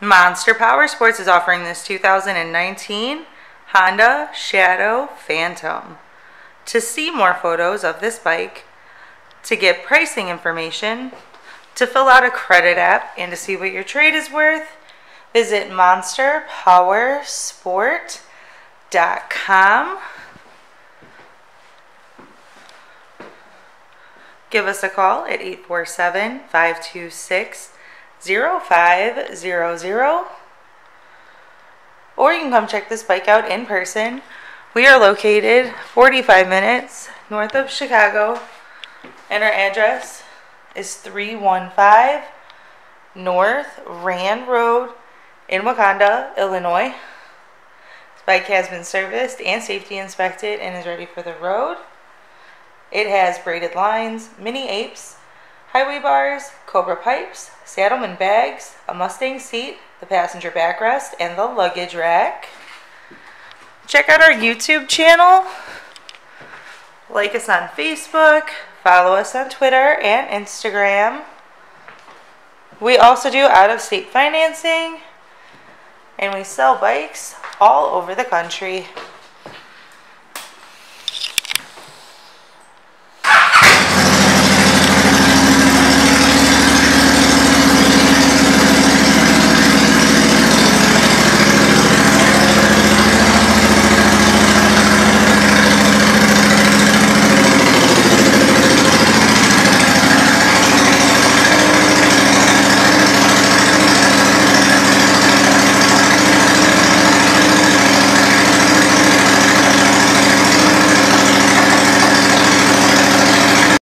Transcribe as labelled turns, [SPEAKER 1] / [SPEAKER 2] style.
[SPEAKER 1] Monster Power Sports is offering this 2019 Honda Shadow Phantom. To see more photos of this bike, to get pricing information, to fill out a credit app, and to see what your trade is worth, visit monsterpowersport.com. Give us a call at 847 526 0500. Or you can come check this bike out in person. We are located 45 minutes north of Chicago, and our address is 315 North Rand Road in Wauconda, Illinois. This bike has been serviced and safety inspected and is ready for the road. It has braided lines, mini apes, highway bars, cobra pipes, Saddlemen bags, a Mustang seat, the passenger backrest, and the luggage rack. Check out our YouTube channel. Like us on Facebook. Follow us on Twitter and Instagram. We also do out of state financing. And we sell bikes all over the country.